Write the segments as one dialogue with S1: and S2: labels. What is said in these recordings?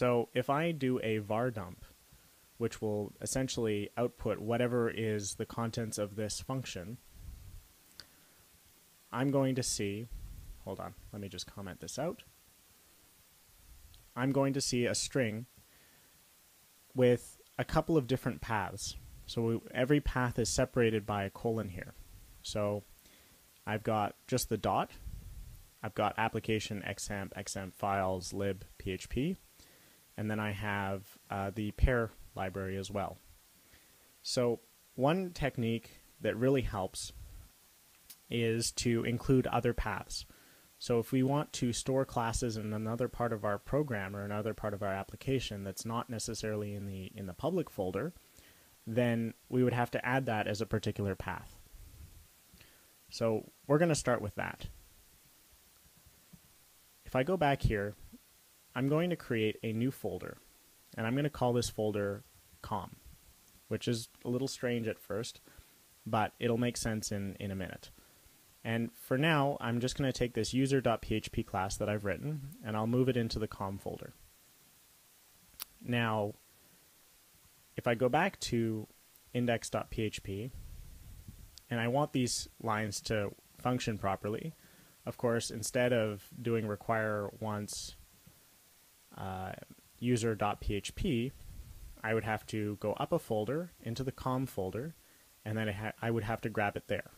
S1: So if I do a var dump, which will essentially output whatever is the contents of this function, I'm going to see, hold on, let me just comment this out. I'm going to see a string with a couple of different paths. So we, every path is separated by a colon here. So I've got just the dot. I've got application XAMPP, XAMPP files, lib, php. And then I have uh, the PEAR library as well. So one technique that really helps is to include other paths. So if we want to store classes in another part of our program or another part of our application that's not necessarily in the in the public folder, then we would have to add that as a particular path. So we're going to start with that. If I go back here, I'm going to create a new folder, and I'm going to call this folder com, which is a little strange at first, but it'll make sense in, in a minute. And for now, I'm just going to take this user.php class that I've written, and I'll move it into the com folder. Now, if I go back to index.php, and I want these lines to function properly, of course, instead of doing require once uh, user.php, I would have to go up a folder into the com folder, and then I, I would have to grab it there.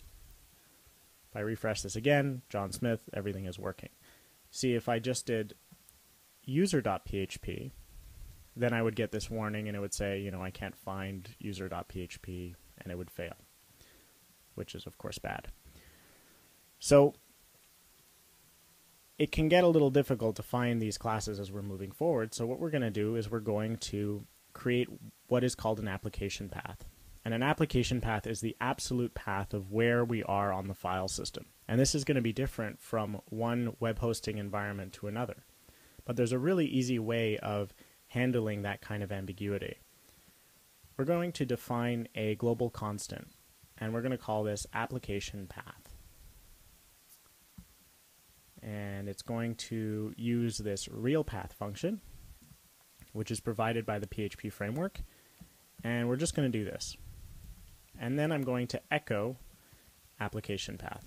S1: If I refresh this again, John Smith, everything is working. See, if I just did user.php, then I would get this warning and it would say, you know, I can't find user.php and it would fail, which is, of course, bad. So it can get a little difficult to find these classes as we're moving forward. So what we're going to do is we're going to create what is called an application path. And an application path is the absolute path of where we are on the file system. And this is going to be different from one web hosting environment to another. But there's a really easy way of handling that kind of ambiguity. We're going to define a global constant, and we're going to call this application path. And it's going to use this realPath function, which is provided by the PHP framework. And we're just going to do this and then I'm going to echo application path.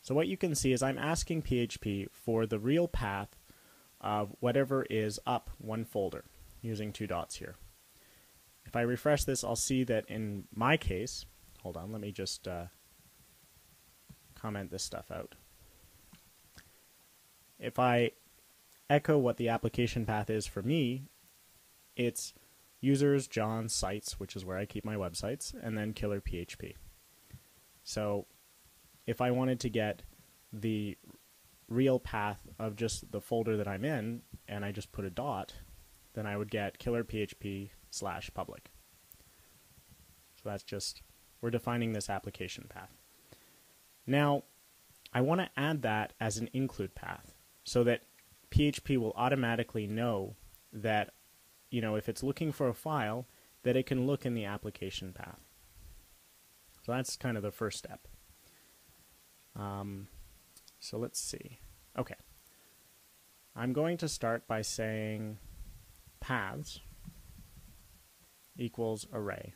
S1: So what you can see is I'm asking PHP for the real path of whatever is up one folder using two dots here. If I refresh this, I'll see that in my case, hold on, let me just uh, comment this stuff out. If I echo what the application path is for me, it's users, John, sites, which is where I keep my websites, and then killer PHP. So if I wanted to get the real path of just the folder that I'm in, and I just put a dot, then I would get killer PHP slash public. So that's just, we're defining this application path. Now, I want to add that as an include path so that PHP will automatically know that you know, if it's looking for a file, that it can look in the application path. So that's kind of the first step. Um, so let's see. Okay. I'm going to start by saying paths equals array.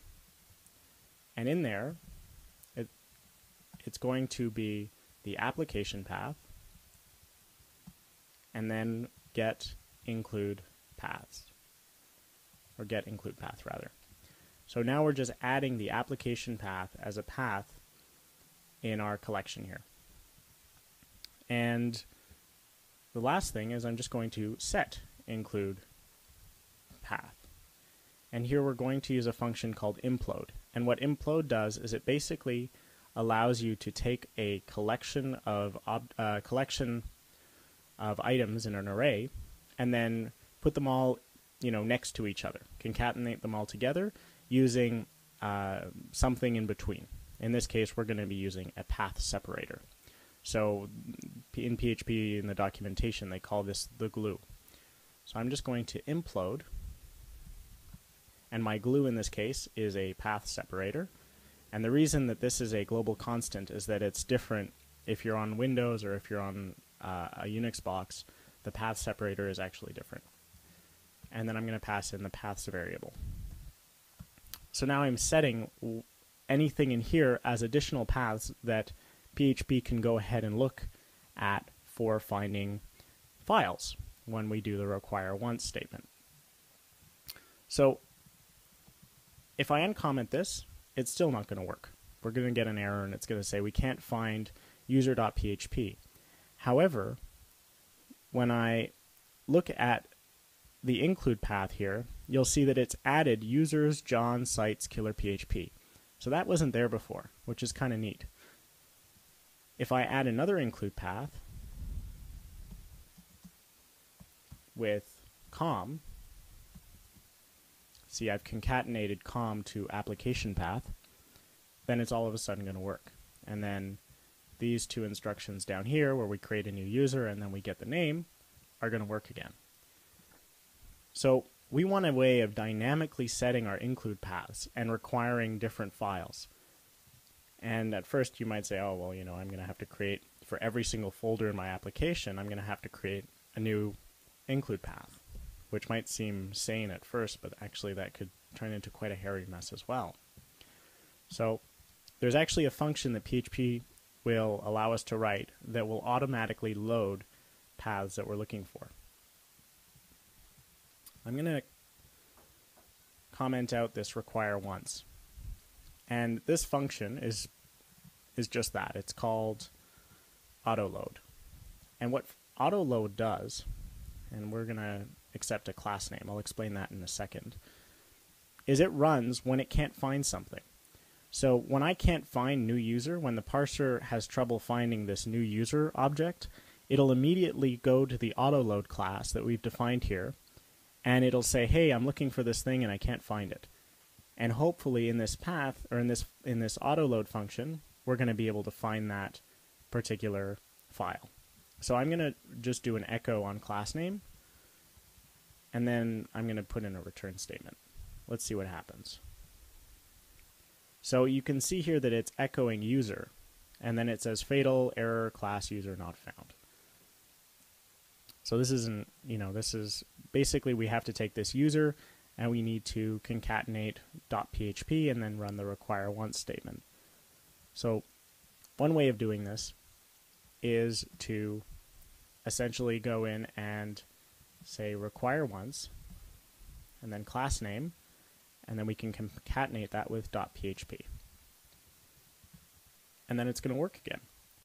S1: And in there, it, it's going to be the application path and then get include paths or get include path rather. So now we're just adding the application path as a path in our collection here. And the last thing is I'm just going to set include path. And here we're going to use a function called implode. And what implode does is it basically allows you to take a collection of uh, collection of items in an array and then put them all you know, next to each other, concatenate them all together using uh, something in between. In this case, we're going to be using a path separator. So in PHP, in the documentation, they call this the glue. So I'm just going to implode, and my glue in this case is a path separator. And the reason that this is a global constant is that it's different if you're on Windows or if you're on uh, a Unix box, the path separator is actually different. and then I'm going to pass in the paths variable. So now I'm setting anything in here as additional paths that PHP can go ahead and look at for finding files when we do the require once statement. So if I uncomment this, it's still not going to work. We're going to get an error and it's going to say we can't find user.php. However, when I look at the include path here, you'll see that it's added users, John, sites, killer PHP. So that wasn't there before, which is kind of neat. If I add another include path with com, see I've concatenated com to application path, then it's all of a sudden going to work. And then these two instructions down here where we create a new user and then we get the name are going to work again. So we want a way of dynamically setting our include paths and requiring different files. And at first you might say, oh, well, you know, I'm going to have to create, for every single folder in my application, I'm going to have to create a new include path, which might seem sane at first, but actually that could turn into quite a hairy mess as well. So there's actually a function that PHP will allow us to write that will automatically load paths that we're looking for. I'm going to comment out this require once. And this function is is just that. It's called autoload. And what autoload does, and we're going to accept a class name, I'll explain that in a second, is it runs when it can't find something. So when I can't find new user, when the parser has trouble finding this new user object, it'll immediately go to the autoload class that we've defined here, and it'll say, hey, I'm looking for this thing and I can't find it. And hopefully in this path, or in this, in this autoload function, we're going to be able to find that particular file. So I'm going to just do an echo on class name, and then I'm going to put in a return statement. Let's see what happens. So you can see here that it's echoing user, and then it says fatal error class user not found. So this isn't, you know, this is basically we have to take this user and we need to concatenate .php and then run the require once statement. So one way of doing this is to essentially go in and say require once and then class name and then we can concatenate that with .php. And then it's going to work again.